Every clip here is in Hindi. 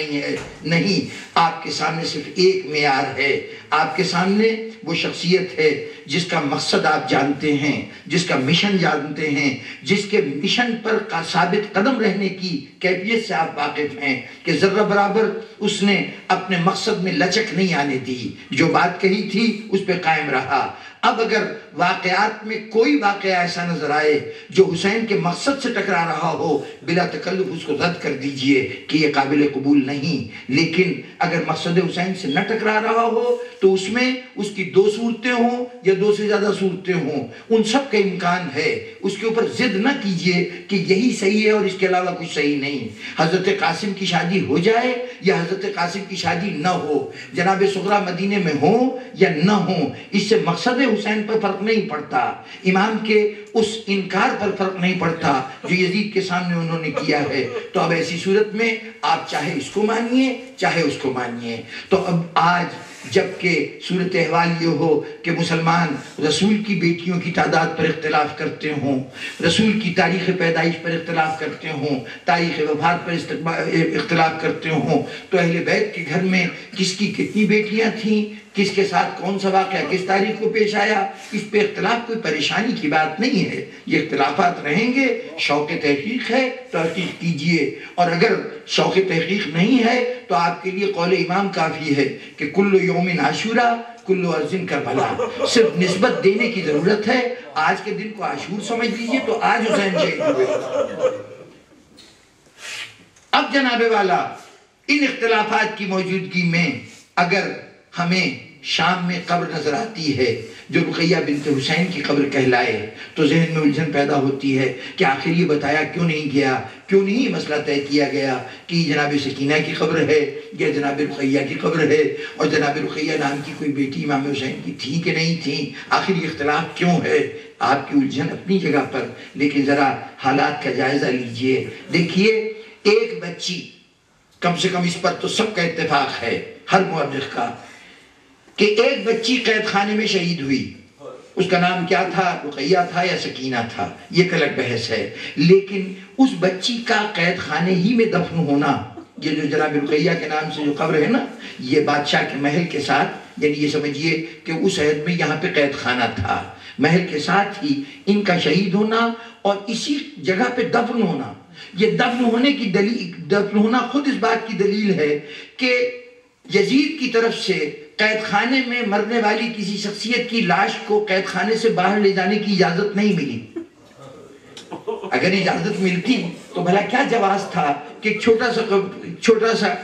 नहीं है, नहीं। आपके सामने सिर्फ़ एक मैार है। आपके सामने वो शख्सियत है जिसका मकसद आप जानते हैं, जिसका मिशन जानते हैं, जिसके मिशन पर का साबित कदम रहने की कैफियत से आप वाकिफ हैं कि ज़र्रा बराबर उसने अपने मकसद में लचक नहीं आने दी। जो बात कही थी, उस पर कायम रहा। अब अगर वाकयात में कोई वाक़ ऐसा नज़र आए जो हुसैन के मकसद से टकरा रहा हो, बिला तकल्लुफ उसको रद्द कर दीजिए कि यह काबिल कबूल नहीं। लेकिन अगर मकसद हुसैन से न टकरा रहा हो तो उसमें उसकी दो सूरतें हों या दो से ज़्यादा सूरतें हों, उन सब का इम्कान है। उसके ऊपर जिद न कीजिए कि यही सही है और इसके अलावा कुछ सही नहीं। हज़रत कासिम की शादी हो जाए या हज़रत कासिम की शादी न हो जनाब सुगरा मदीने में हो या न हो, इससे मकसद हुसैन पर फ़र्क नहीं पड़ता। इमाम के उस इनकार पर फ़र्क नहीं पड़ता जो यजीद के सामने उन्होंने किया है। तो अब ऐसी सूरत में आप चाहे इसको मानिए, चाहे उसको मानिए। तो अब आज जबकि सूरत अहवाल ये हो कि मुसलमान रसूल की बेटियों की तादाद पर इख्तलाफ करते हों, रसूल की तारीख़ पैदाइश पर इख्तलाफ करते हों, तारीख़ वफात पर इख्तलाफ करते हों तो अहल बैत के घर में किसकी कितनी बेटियाँ थीं, किसके साथ कौन सा वाक़ किस तारीख को पेश आया, इस पर इख्तलाफ कोई परेशानी की बात नहीं है। ये इख्तलाफात रहेंगे शौक तहकीक है, तहकीक कीजिए। और अगर शौक तहकीक नहीं है तो आपके लिए कौल इमाम काफ़ी है कि कुल्ल योमिन आशूरा, कुल्लु अर्जिन का भला। सिर्फ़ नस्बत देने की ज़रूरत है। आज के दिन को आशूर समझ लीजिए तो आज हुसैन शहीद हुए। अब जनाबे वाला, इन इख्तलाफात की मौजूदगी में अगर हमें शाम में कब्र नज़र आती है जो रुकैया बिनते हुसैन की कब्र कहलाए। तो जहन में उलझन पैदा होती है कि आखिर ये बताया क्यों नहीं गया? क्यों नहीं मसला तय किया गया कि जनाब सकीना की खबर है या जनाब रुकैया की खबर है? और जनाब रुकैया नाम की कोई बेटी इमाम हुसैन की थी कि नहीं थी? आखिर ये इख्तलाफ क्यों है? आपकी उलझन अपनी जगह पर। लेकिन ज़रा हालात का जायज़ा लीजिए। देखिए, एक बच्ची, कम से कम इस पर तो सबका इतफाक है, हर मुर्ख का। कि एक बच्ची कैद खाने में शहीद हुई। उसका नाम क्या था? रुकैया था या सकीना था? ये अलग बहस है। लेकिन उस बच्ची का कैद खाने ही में दफन होना, ये जो जनाब रुकैया के नाम से जो खबर है ना, ये बादशाह के महल के साथ, यानी ये समझिए कि उस अहद में यहाँ पे कैद खाना था। महल के साथ ही इनका शहीद होना और इसी जगह पे दफन होना। ये दफन होने की दलील दफन होना खुद इस बात की दलील है कि यजीद की तरफ़ से कैद खाने में मरने वाली किसी शख्सियत की लाश को कैद खाने से बाहर ले जाने की इजाज़त नहीं मिली। अगर इजाज़त मिलती तो भला क्या जवाब था कि छोटा सा छोटा सा,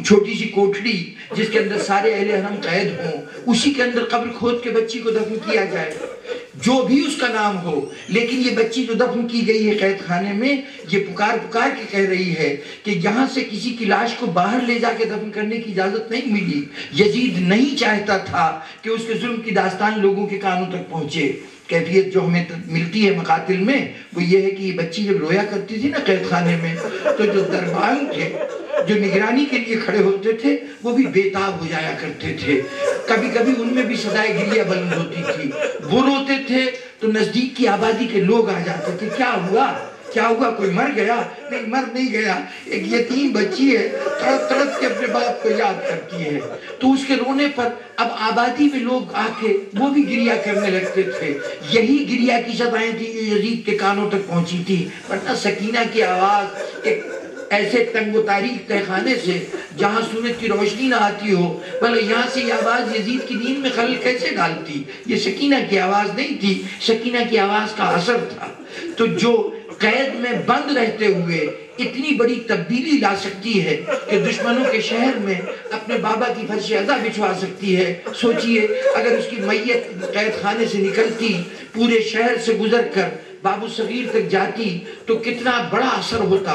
छोटी सी कोठड़ी जिसके अंदर सारे अहले हरम कैद हों, उसी के अंदर कब्र खोद के बच्ची को दफन किया जाए? जो भी उसका नाम हो। लेकिन ये बच्ची जो दफन की गई है कैद खाने में, ये पुकार पुकार के कह रही है कि यहाँ से किसी की लाश को बाहर ले जाके दफन करने की इजाज़त नहीं मिली। यजीद नहीं चाहता था कि उसके जुल्म की दास्तान लोगों के कानों तक पहुँचे। कैफियत जो हमें मिलती है मकातिल में, वो ये है कि ये बच्ची जब रोया करती थी ना कैद खाने में तो जो दरबार थे, जो निगरानी के लिए खड़े होते थे, वो भी बेताब हो जाया करते थे। कभी कभी उनमें भी सदाए गिरिया बुलंद होती थी। वो रोते थे तो नज़दीक की आबादी के लोग आ जाते थे। क्या हुआ? क्या हुआ? कोई मर गया? नहीं, मर नहीं गया। एक यतीम बच्ची है तड़प तड़प के अपने बाप को याद करती है। तो उसके रोने पर अब आबादी में लोग आके, वो भी गिरिया करने लगते थे। यही गिरिया की सदाएँ थी यजीद के कानों तक पहुँची थी। वरना सकीना की आवाज़ एक ऐसे तंगो तारीख तहखाने से जहाँ सूरज की रोशनी ना आती हो, भले यहाँ से ये आवाज़ यजीद की नींद में खल कैसे डालती? ये सकीना की आवाज़ नहीं थी सकीना की आवाज़ का असर था। तो जो कैद में बंद रहते हुए इतनी बड़ी तब्दीली ला सकती है कि दुश्मनों के शहर में अपने बाबा की फर्श अदा बिछवा सकती है, सोचिए, अगर उसकी मैयत कैद खाने से निकलती, पूरे शहर से गुजर कर बाबू सगीर तक जाती तो कितना बड़ा असर होता।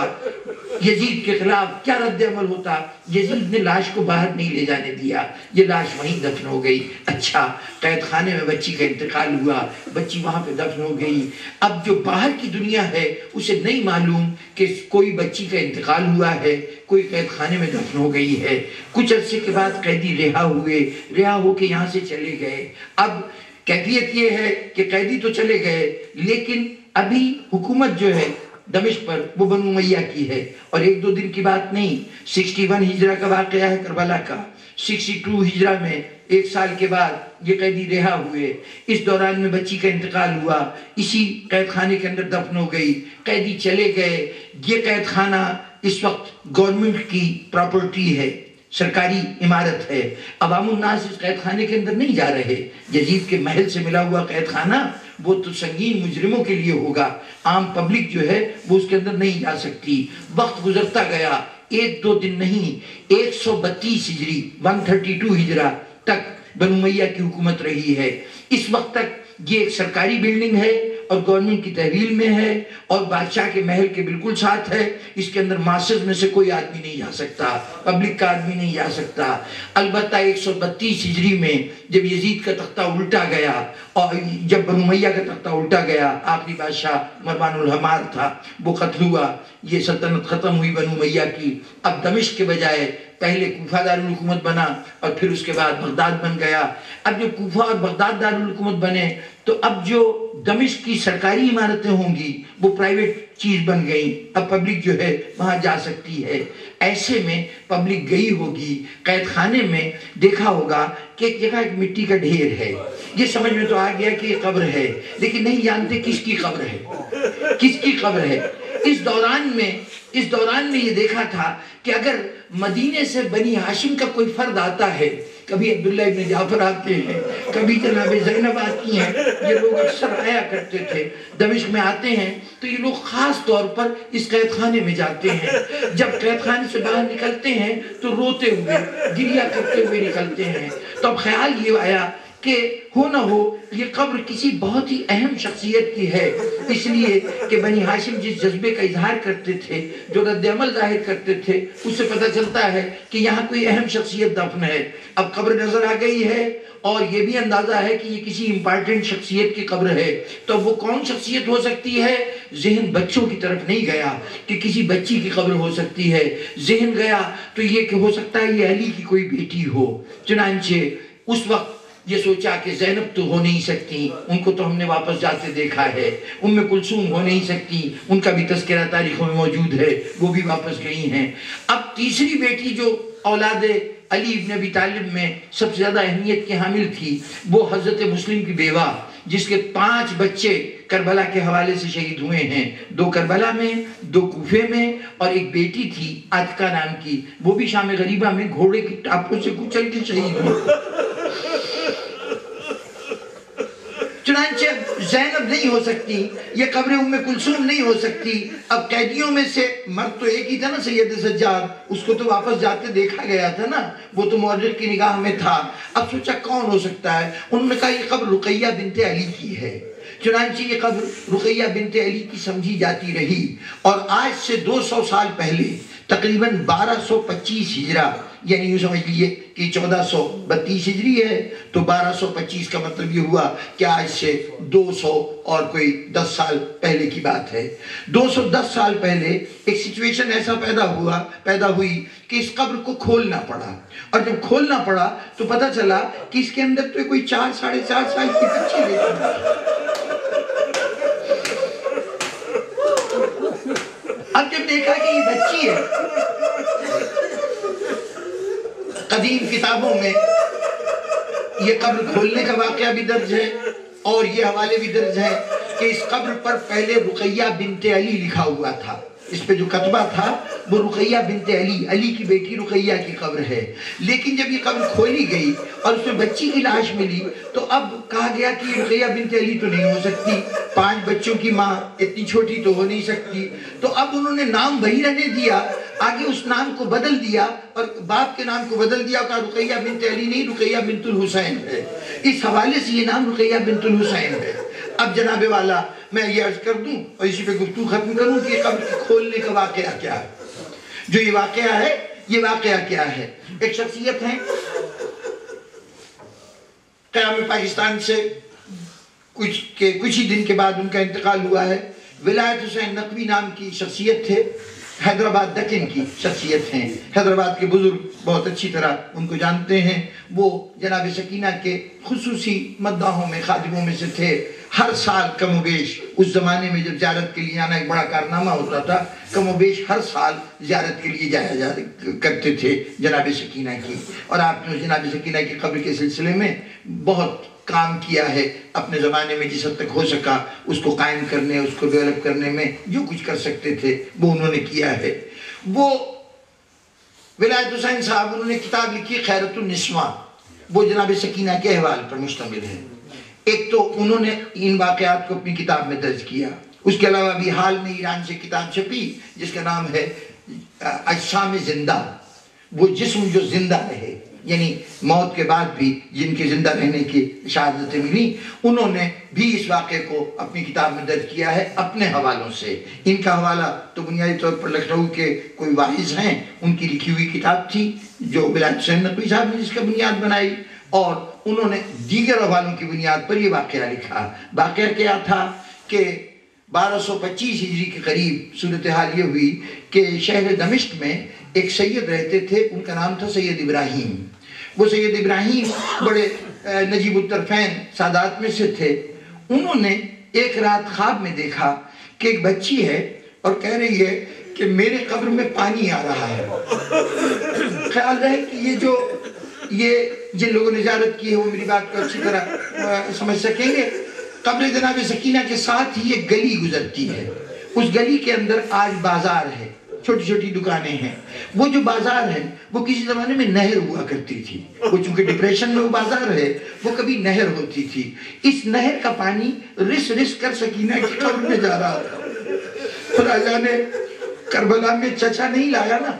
यजीद के खिलाफ क्या रद्द अमल होता? यजीद ने लाश को बाहर नहीं ले जाने दिया। ये लाश वहीं दफन हो गई। अच्छा कैद खाने में बच्ची का इंतकाल हुआ। बच्ची वहाँ पे दफन हो गई। अब जो बाहर की दुनिया है, उसे नहीं मालूम कि कोई बच्ची का इंतकाल हुआ है, कोई कैद खाने में दफन हो गई है। कुछ अरसे के बाद कैदी रिहा हुए। रिहा होके यहाँ से चले गए। अब कैफियत ये है कि कैदी तो चले गए, लेकिन अभी हुकूमत जो है, दमिश पर वो बनु मैया की है। और एक दो दिन की बात नहीं 61 हिजरा का वाकया है करबला का। 62 हिजरा में एक साल के बाद ये कैदी रिहा हुए। इस दौरान में बच्ची का इंतकाल हुआ। इसी कैद खाने के अंदर दफन हो गई। कैदी चले गए। ये कैद खाना इस वक्त गवर्नमेंट की प्रॉपर्टी है। सरकारी इमारत है। अवामुन्नास इस कैद खाने के अंदर नहीं जा रहे। यजीद के महल से मिला हुआ कैद खाना वो तो संगीन मुजरिमों के लिए होगा। आम पब्लिक जो है, वो उसके अंदर नहीं जा सकती। वक्त गुजरता गया। एक दो दिन नहीं 132 हिजरी 132 हिजरा तक बनु मैया की हुकूमत रही है। इस वक्त तक ये सरकारी बिल्डिंग है और गवर्नमेंट की तहवील में है और बादशाह के महल के बिल्कुल साथ है। इसके अंदर मासद में से कोई आदमी नहीं जा सकता पब्लिक का आदमी नहीं जा सकता। अलबत् एक सौ बत्तीस हिजरी में जब यजीद का तख्ता उल्टा गया और जब बनु मैया का तख्ता उल्टा गया, आखिरी बादशाह मरबानुल हमार था, वो कत्ल हुआ, ये सल्तनत खत्म हुई बनु मैया की। अब दमिश के बजाय पहले कूफा दारकूमत बना और फिर उसके बाद बगदाद बन गया। अब जो कूफा और बगदाद दारकूमत बने तो अब जो दमिश की सरकारी इमारतें होंगी, वो प्राइवेट चीज़ बन गई। अब पब्लिक जो है, वहाँ जा सकती है। ऐसे में पब्लिक गई होगी कैद खाने में देखा होगा कि एक जगह एक मिट्टी का ढेर है। ये समझ में तो आ गया कि ये कब्र है, लेकिन नहीं जानते किसकी कब्र है। किसकी कब्र है? इस दौरान में इस दौरान में ये देखा था कि अगर मदीने से बनी हाशिम का कोई फर्द आता है, कभी अब्दुल्ला इब्न जाफ़र आते हैं, कभी जनाब जैनब आती हैं, ये लोग अक्सर आया करते थे दमिश में आते हैं तो ये लोग खास तौर पर इस कैद खाने में जाते हैं। जब कैद खाने से बाहर निकलते हैं तो रोते हुए, गिरिया करते हुए निकलते हैं। तो अब ख्याल ये आया कि हो ना हो, ये कब्र किसी बहुत ही अहम शख्सियत की है। इसलिए कि बनी हाशिम जिस जज्बे का इजहार करते थे, जो रद्दमल ज़ाहिर करते थे, उससे पता चलता है कि यहाँ कोई अहम शख्सियत दफन है। अब कब्र नज़र आ गई है और ये भी अंदाज़ा है कि ये किसी इंपॉर्टेंट शख्सियत की कब्र है। तो वो कौन शख्सियत हो सकती है? जहन बच्चों की तरफ़ नहीं गया कि किसी बच्ची की कब्र हो सकती है। जहन गया तो ये हो सकता है ये अली की कोई बेटी हो। चुनाचे उस वक्त ये सोचा कि जैनब तो हो नहीं सकती, उनको तो हमने वापस जाते देखा है। उनमें कुलसूम हो नहीं सकती, उनका भी तस्करा तारीखों में मौजूद है, वो भी वापस गई हैं। अब तीसरी बेटी जो औलाद अली इब्न अबी तालिब में सबसे ज़्यादा अहमियत की हामिल थी, वो हज़रत मुस्लिम की बेवा, जिसके पाँच बच्चे करबला के हवाले से शहीद हुए हैं। दो करबला में, दो कूफे में और एक बेटी थी, आतका नाम की, वो भी शाम गरीबा में घोड़े की टापों से कुचल के शहीद हुई। चुनाचे जैनब नहीं हो सकती, ये कब्र उम्म कुलसूम नहीं हो सकती। अब कैदियों में से मर्द तो एक ही था ना सैयद सज्जाद, उसको तो वापस जाते देखा गया था ना, वो तो मौजूद की निगाह में था। अब सोचा कौन हो सकता है? उन्होंने कहा ये कब्र रुकैया बिनते अली की है। चुनाचे ये कब्र रुकैया बिनते अली की समझी जाती रही। और आज से 200 साल पहले, तकरीबन 1225 हिजरा यानी यूँ समझ लीजिए कि 1432 हिजरी है तो 1225 का मतलब ये हुआ कि आज से 200 और कोई 10 साल पहले की बात है 210 साल पहले एक सिचुएशन ऐसा पैदा हुआ पैदा हुई कि इस कब्र को खोलना पड़ा और जब खोलना पड़ा तो पता चला कि इसके अंदर तो कोई चार साढ़े चार साल की बच्ची रहती अब जब देखा कि ये बच्ची है कदीम किताबों में। ये कब्र खोलने का वाक्य भी दर्ज है और ये हवाले भी दर्ज है कि इस कब्र पर पहले रुकैया बिनते अली लिखा हुआ था। इस पे जो कतबा था, वो रुकैया बिनते अली अली की बेटी रुकैया की कब्र है। लेकिन जब ये कब्र खोली गई और उसमें बच्ची की लाश मिली तो अब कहा गया कि रुकैया बिनते अली तो नहीं हो सकती। पाँच बच्चों की माँ इतनी छोटी तो हो नहीं सकती। तो अब उन्होंने नाम वही रहने दिया, आगे उस नाम को बदल दिया और बाप के नाम को बदल दिया कहा, रुकैया बिनते अली नहीं, रुकैया बिनतुल हुसैन है। इस हवाले से ये नाम रुकैया बिनतुल हुसैन है। अब जनाबे वाला मैं ये अर्ज़ कर दूँ, और इसी पे गुफ्तु खत्म करूँ कि कब्र खोलने का वाक़ क्या है? जो ये वाक़ है, ये वाक़ क्या है? एक शख्सियत है क्याम पाकिस्तान से कुछ के, कुछ ही दिन के बाद उनका इंतकाल हुआ है। विलायत हुसैन नकवी नाम की शख्सियत थे। हैदराबाद दक्कन की शख्सियत हैं। हैदराबाद के बुज़ुर्ग बहुत अच्छी तरह उनको जानते हैं। वो जनाब सकीना के खसूसी मद्दाहों में, खादिमों में से थे। हर साल कमोबेश, उस ज़माने में जब ज्यारत के लिए आना एक बड़ा कारनामा होता था, कमोबेश हर साल ज्यारत के लिए जाया जा, करते थे जनाब सकीना की। और आपने उस जनाब सकीना की कब्र के सिलसिले में बहुत काम किया है, अपने ज़माने में जिस हद तक हो सका, उसको कायम करने, उसको डेवलप करने में जो कुछ कर सकते थे, वो उन्होंने किया है। वो विलायत हुसैन साहब, उन्होंने किताब लिखी खैरतुलनस्वा वो जनाब सकीना के अहवाल पर मुश्तमिल है। एक तो उन्होंने इन वाकयात को अपनी किताब में दर्ज किया। उसके अलावा अभी हाल में ईरान से किताब छपी, जिसका नाम है अशाम ज़िंदा। वो जिस्म जो ज़िंदा रहे यानी मौत के बाद भी जिनके ज़िंदा रहने की शहादतें मिली, उन्होंने भी इस वाक़े को अपनी किताब में दर्ज किया है अपने हवालों से। इनका हवाला तो बुनियादी तौर पर लखनऊ के कोई वाहिज हैं, उनकी लिखी हुई किताब थी, जो बिलाल हुसैन नकवी साहब ने जिसका बुनियाद बनाई, और उन्होंने दीगर हवालों की बुनियाद पर यह वाक़ लिखा। वाक़ क्या था कि 1225 हिजरी के करीब सूरत हाल ये हुई कि शहर दमिश्क में एक सैयद रहते थे, उनका नाम था सैयद इब्राहिम। वो सैयद इब्राहिम बड़े नजीब फ़ैन सादात में से थे। उन्होंने एक रात ख्वाब में देखा कि एक बच्ची है और कह रही है कि मेरे कब्र में पानी आ रहा है। ख्याल रहे कि ये जो, ये जिन लोगों ने इजारत की है, वो मेरी बात को अच्छी तरह समझ सकेंगे। कब्र जनाब सकीना के साथ ही एक गली गुजरती है। उस गली के अंदर आज बाज़ार है। छोटी छोटी दुकानें हैं। वो जो बाज़ार है, वो किसी जमाने में नहर हुआ करती थी। वो चूँकि डिप्रेशन में वो बाज़ार है, वो कभी नहर होती थी। इस नहर का पानी रिस रिस कर सकीना की कब्र में जा रहा था। तो राजा ने करबला में चचा नहीं लाया ना?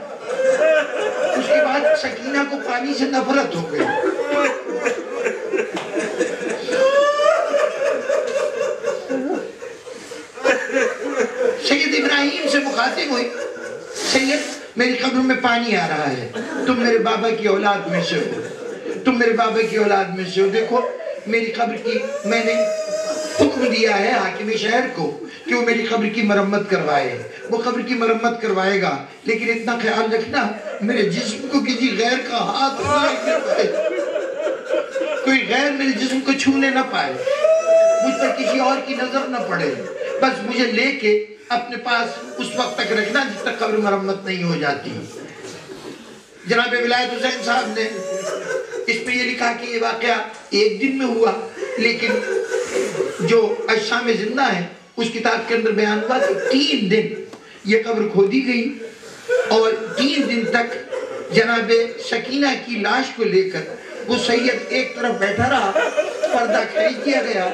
उसके बाद सकीना को पानी से नफरत हो गई। सैयद इब्राहिम से मुखातिब हुई। सैयद मेरी कब्र में पानी आ रहा है। तुम मेरे बाबा की औलाद में से हो। तुम मेरे बाबा की औलाद में से हो। देखो, मेरी कब्र की मैंने हुक्म दिया है हाकिम शहर को कि वो मेरी कब्र की मरम्मत करवाए। वो कब्र की मरम्मत करवाएगा। लेकिन इतना ख्याल रखना, मेरे जिस्म को किसी गैर का हाथ कोई गैर मेरे जिस्म को छूने ना पाए। मुझ पर किसी और की नज़र न पड़े। बस मुझे लेके अपने पास उस वक्त तक रखना जब तक कब्र मरम्मत नहीं हो जाती। जनाब विलायत हुसैन साहब ने इसमें ये लिखा कि ये वाक़ एक दिन में हुआ, लेकिन जो अशा में ज़िंदा है, उस किताब के अंदर बयान हुआ कि तीन दिन ये कब्र खोदी गई और तीन दिन तक जनाब शकीना की लाश को लेकर वो सैयद एक तरफ़ बैठा रहा, पर्दा खरीद किया गया।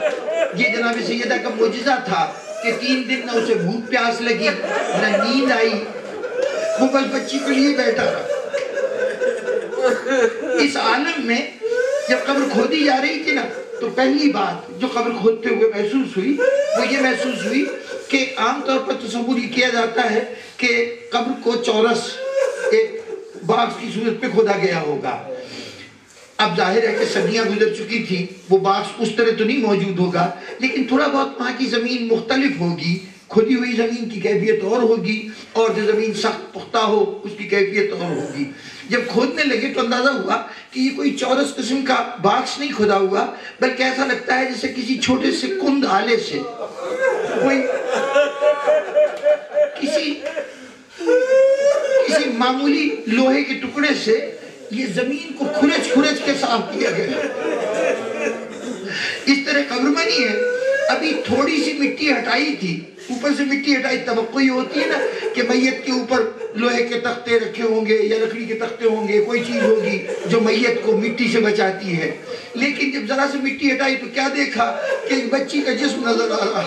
ये जनाब सैदा का मोजा था। कि तीन दिन ना उसे भूख प्यास लगी, ना नींद आई। वो बस बच्ची के लिए बैठा रहा इस आलम में जब कब्र खोदी जा रही थी ना तो पहली बात जो कब्र खोदते हुए महसूस हुई, वो ये महसूस हुई कि आमतौर पर तस्वूर ये किया जाता है कि कब्र को चौरस एक बाग की सूरत पे खोदा गया होगा। अब ज़ाहिर है कि सदियाँ गुजर चुकी थी, वो बाग उस तरह तो नहीं मौजूद होगा, लेकिन थोड़ा बहुत वहाँ की ज़मीन मुख्तलिफ़ होगी खुदी हुई ज़मीन की कैफियत और होगी, और जो ज़मीन सख्त पुख्ता हो, उसकी कैफियत और होगी। जब खोदने लगे तो अंदाज़ा हुआ कि ये कोई चौरस किस्म का बाक्स नहीं खुदा हुआ, बल्कि ऐसा लगता है जैसे किसी छोटे से कुंद आले से। कोई किसी किसी मामूली लोहे के टुकड़े से ये ज़मीन को खुरच खुरच के साफ़ किया गया इस तरह कब्र बनी है। अभी थोड़ी सी मिट्टी हटाई थी। ऊपर से मिट्टी हटाई तो होती है ना कि मैयत के ऊपर लोहे के तख्ते रखे होंगे या लकड़ी के तख्ते होंगे, कोई चीज़ होगी जो मैयत को मिट्टी से बचाती है। लेकिन जब जरा से मिट्टी हटाई तो क्या देखा कि एक बच्ची का जिस्म नज़र आ रहा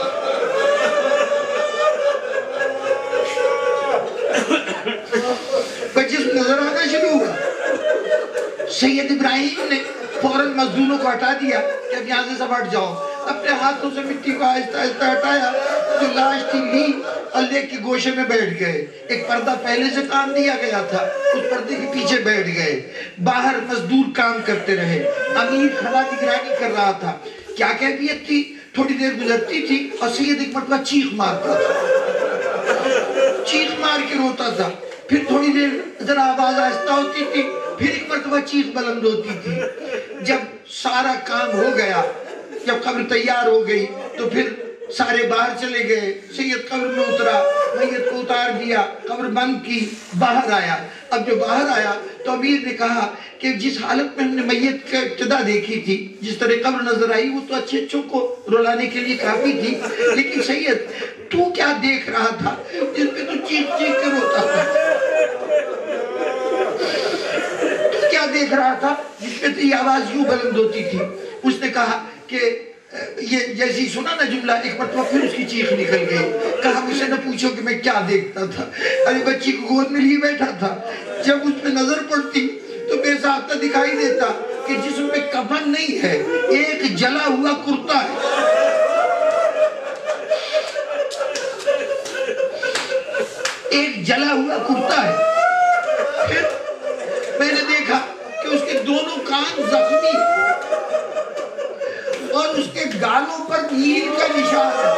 सैयद इब्राहिम ने फ़ौरन मजदूरों को हटा दिया कि अब यहाँ से सब हट जाओ। अपने हाथों से मिट्टी को आहिस्ता आहिस्ता हटाया, जो लाश थी ली, अल्लाह के गोशे में बैठ गए। एक पर्दा पहले से काम दिया गया था, उस पर्दे के पीछे बैठ गए। बाहर मजदूर काम करते रहे। अमीर खड़ा निगरानी कर रहा था। क्या कैफियत थी? थोड़ी देर गुजरती थी और सैयद एक मरतबा चीख मारता था। चीख मार के रोता था। फिर थोड़ी देर जरा आवाज़ आहिस्ता होती थी। फिर एक मरतबा चीख बुलंद होती थी। जब सारा काम हो गया, जब कब्र तैयार हो गई तो फिर सारे बाहर चले गए। सैयद कब्र में उतरा, मैयत को उतार दिया, कब्र बंद की, बाहर आया। अब जो बाहर आया तो अमीर ने कहा कि जिस हालत में हमने मैयत का इब्तदा देखी थी, जिस तरह कब्र नज़र आई, वो तो अच्छे अच्छों को रुलाने के लिए काफ़ी थी। लेकिन सैयद, तू क्या देख रहा था? जिसपे तू चीख चीख कर रोता था। क्या देख रहा था, जिसपे तो आवाज़ यूँ बुलंद होती थी। उसने कहा कि ये जैसी सुना ना जुमला, एक मरतबा फिर उसकी चीख निकल गई। कहा, मुझसे न पूछो कि मैं क्या देखता था। अरे, बच्ची को गोद में लिए बैठा था। जब उस पर नज़र पड़ती तो बेसाख्ता दिखाई देता कि जिसमें कफन नहीं है, एक जला हुआ कुर्ता है। एक जला हुआ कुर्ता है फिर मैंने देखा कि उसके दोनों कान जख्मी। और उसके गालों पर नील का निशान है।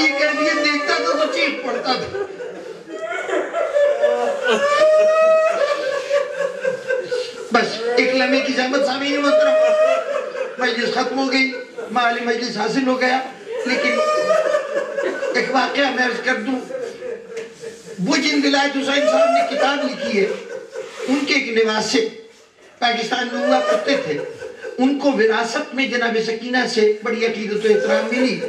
ये कह दिए देखता था तो चीख पड़ता था। बस, एक लम्हे की जहमत सामी मोहतरम मजलिस खत्म हो गई। माली मजलिस हासिल हो गया। लेकिन एक वाक्य मैं कर दूँ वो जिन विलायत हुसैन साहब ने किताब लिखी है, उनके एक निवासी पाकिस्तान में हुआ करते थे। उनको विरासत में जनाब सकीना से बड़ी अकीदत एहतराम मिली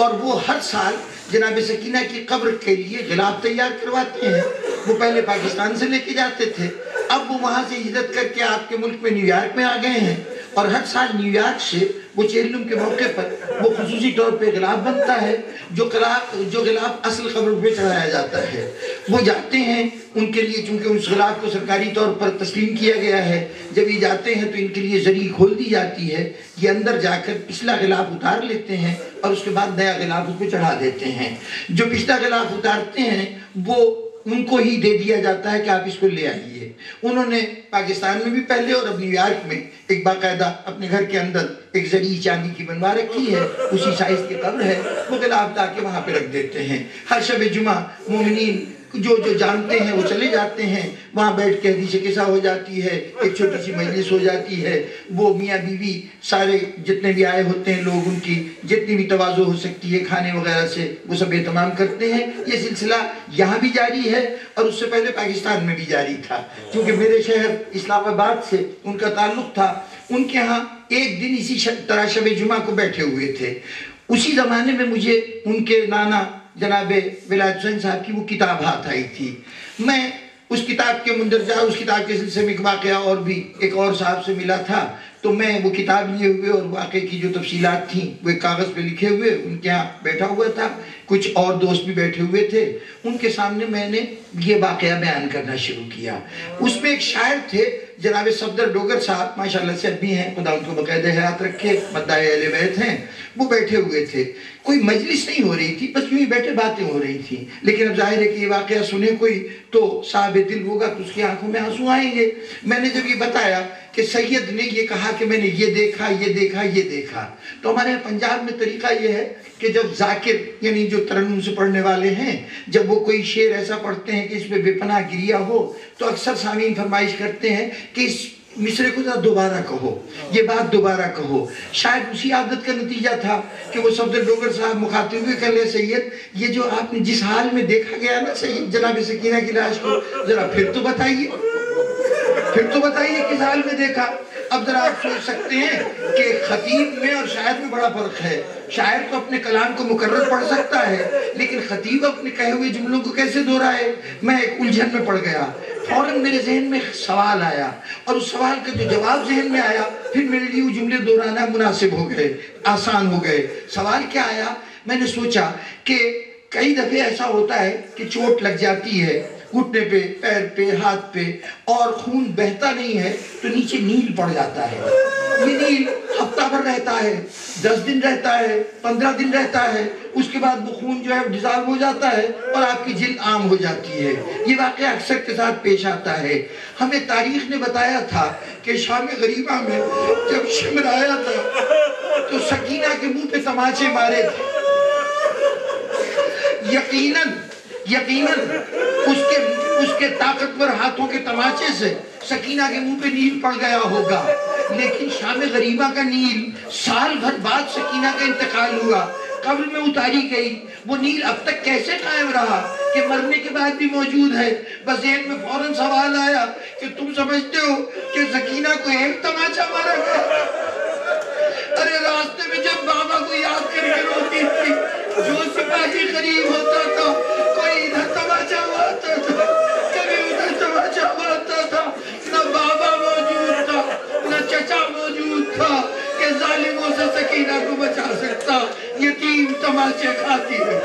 और वो हर साल जनाब सकीना की कब्र के लिए गिलाब तैयार करवाते हैं। वो पहले पाकिस्तान से लेके जाते थे। अब वो वहाँ से हिजरत करके आपके मुल्क में न्यूयॉर्क में आ गए हैं और हर साल न्यूयॉर्क से वो चेलुम के मौके पर वो खसूसी तौर पर गिलाफ बनता है, जो गिलाफ जो गिलाफ असल खबर पर चढ़ाया जाता है। वो जाते हैं, उनके लिए चूँकि उस गिलाफ को सरकारी तौर पर तस्लीम किया गया है, जब ये जाते हैं तो इनके लिए जरी खोल दी जाती है ये अंदर जाकर पिछला गिलाफ उतार लेते हैं और उसके बाद नया गिलाफ उसको चढ़ा देते हैं। जो पिछला गिलाफ उतारते हैं, वो उनको ही दे दिया जाता है कि आप इसको ले आइए। उन्होंने पाकिस्तान में भी पहले और अब न्यूयॉर्क में एक बाकायदा अपने घर के अंदर एक जरी चांदी की बनवा रखी है, उसी साइज़ की कब्र है वो गिलाफ के वहाँ पे रख देते हैं। हर शब जुमा मोमिनीन जो जो जानते हैं, वो चले जाते हैं। वहाँ बैठ के हदीस किसा हो जाती है, एक छोटी सी मजलिस हो जाती है। वो मियाँ बीवी सारे जितने भी आए होते हैं लोग, उनकी जितनी भी तोज़ो हो सकती है, खाने वगैरह से, वो सब एहतमाम करते हैं। ये सिलसिला यहाँ भी जारी है और उससे पहले पाकिस्तान में भी जारी था। क्योंकि मेरे शहर इस्लामाबाद से उनका ताल्लुक था। उनके यहाँ एक दिन इसी तरह शब जुमा को बैठे हुए थे। उसी ज़माने में मुझे उनके नाना जनाब विलायत साहब की वो किताब हाथ आई थी। मैं उस किताब के मुंदरजा उस किताब के सिलसिले में वाक़ और भी एक और साहब से मिला था। तो मैं वो किताब लिए हुए और वाक़े की जो तफसीलात थी, वो एक कागज़ पे लिखे हुए, उनके यहाँ बैठा हुआ था। कुछ और दोस्त भी बैठे हुए थे। उनके सामने मैंने ये वाक़ बयान करना शुरू किया। उसमें एक शायर थे जनाब सफदर डोगर साहब, माशाल्लाह से अभी हैं, खुदा उनको बाकायदा हयात रखे, मद्दाए बैत हैं, वो बैठे हुए थे। कोई मजलिस नहीं हो रही थी, बस यूँ ही बैठे बातें हो रही थी। लेकिन अब ज़ाहिर है कि ये वाक़ सुने कोई तो साहब दिल होगा तो उसकी आँखों में आँसू आएँगे। मैंने जब ये बताया कि सैयद ने ये कहा कि मैंने ये देखा ये देखा ये देखा तो हमारे पंजाब में तरीका ये है कि जब जाकिर, यानी जो तरन्नुम से पढ़ने वाले हैं, जब वो कोई शेर ऐसा पढ़ते हैं कि इसमें बेपना गिरिया हो तो अक्सर सामीन फरमाइश करते हैं कि इस मिसरे को दोबारा कहो। ये बात दोबारा कहो। शायद उसी आदत का नतीजा था कि वो सफदर डोगर साहब मुखातिब हुए कर ले सैयद। ये जो आपने जिस हाल में देखा गया ना सैयद, जनाब सकीना की लाश को, जरा फिर तो बताइए। फिर तो बताइए किस हाल में देखा। अब जरा आप सोच सकते हैं कि खतीब में और शायर में बड़ा फ़र्क है। शायर तो अपने कलाम को मुकर्र पढ़ सकता है, लेकिन खतीब अपने कहे हुए जुमलों को कैसे दोहराए? मैं एक उलझन में पड़ गया। फ़ौरन मेरे जहन में सवाल आया और उस सवाल का जो जवाब जहन में आया, फिर मेरे लिए जुमले दोहराना मुनासिब हो गए, आसान हो गए। सवाल क्या आया? मैंने सोचा कि कई दफे ऐसा होता है कि चोट लग जाती है घुटने पे, पैर पे, हाथ पे, और खून बहता नहीं है तो नीचे नील पड़ जाता है। ये नील हफ़्ता भर रहता है, दस दिन रहता है, पंद्रह दिन रहता है, उसके बाद वो खून जो है डिजॉल्व हो जाता है, और आपकी जिल आम हो जाती है। ये वाक्य अक्सर के साथ पेश आता है। हमें तारीख ने बताया था कि शाम गरीबा में जब शिमर आया था तो सकीना के मुँह पे तमाचे मारे थे। यकीनन यकीनन उसके ताकतवर हाथों के तमाचे से सकीना के मुँह पे नील पड़ गया होगा। लेकिन शाम गरीबा का नील साल भर बाद सकीना का इंतकाल हुआ। कब्र में उतारी गई। वो नील अब तक कैसे कायम रहा? कि मरने के बाद भी मौजूद है। बस जेल में फ़ौरन सवाल आया कि तुम समझते हो कि सकीना को एक तमाचा मारा गया? अरे रास्ते में जब बाबा को याद करके रोती थी, जो सिपाही करीब होता था, कोई इधर तमाचा तमाचे